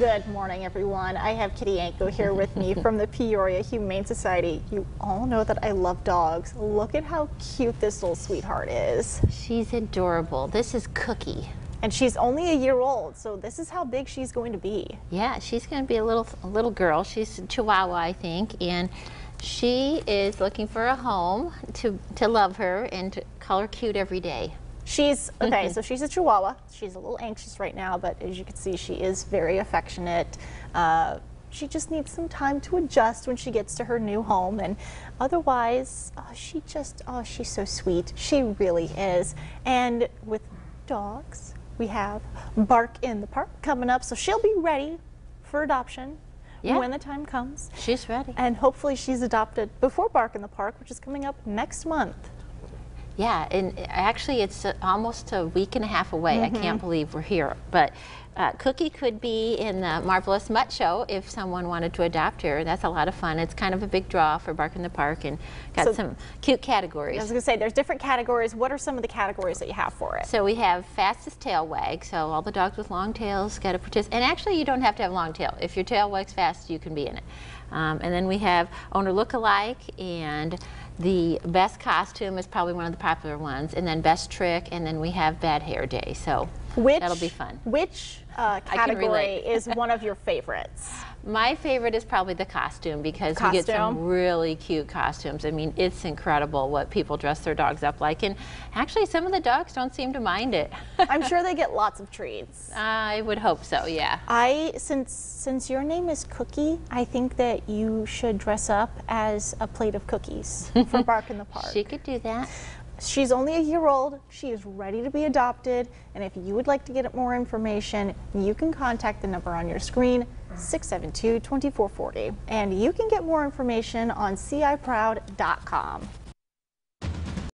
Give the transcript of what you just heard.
Good morning, everyone. I have Kitty Anko here with me from the Peoria Humane Society. You all know that I love dogs. Look at how cute this little sweetheart is. She's adorable. This is Cookie. And she's only a year old, so this is how big she's going to be. Yeah, she's going to be a little a little girl. She's a Chihuahua, I think, and she is looking for a home to to love her and to call her cute every day. She's, okay, so she's a Chihuahua. She's a little anxious right now, but as you can see, she is very affectionate. Uh, she just needs some time to adjust when she gets to her new home. And otherwise, oh, she just, oh, she's so sweet. She really is. And with dogs, we have Bark in the Park coming up. So she'll be ready for adoption Yeah. when the time comes. She's ready. And hopefully she's adopted before Bark in the Park, which is coming up next month. Yeah, and actually it's almost a week and a half away. I can't believe we're here. But uh, Cookie could be in the Marvelous Mutt Show if someone wanted to adopt her. That's a lot of fun. It's kind of a big draw for Bark in the Park and got So- some cute categories. I was going to say, there's different categories. What are some of the categories that you have for it? So we have fastest tail wag. So all the dogs with long tails got to participate. And actually, you don't have to have long tail. If your tail wags fast, you can be in it. Um, and then we have owner look-alike, and the best costume is probably one of the popular ones. And then best trick, and then we have bad hair day. So Which, that'll be fun. Which uh, category is one of your favorites? My favorite is probably the costume because we get some really cute costumes. I mean, it's incredible what people dress their dogs up like. And actually, some of the dogs don't seem to mind it. I'm sure they get lots of treats. I would hope so, yeah. I since since your name is Cookie, I think that you should dress up as a plate of cookies for Bark in the Park. She could do that. She's only a year old. She is ready to be adopted. And if you would like to get more information, you can contact the number on your screen, 672 2440. And you can get more information on ciproud.com.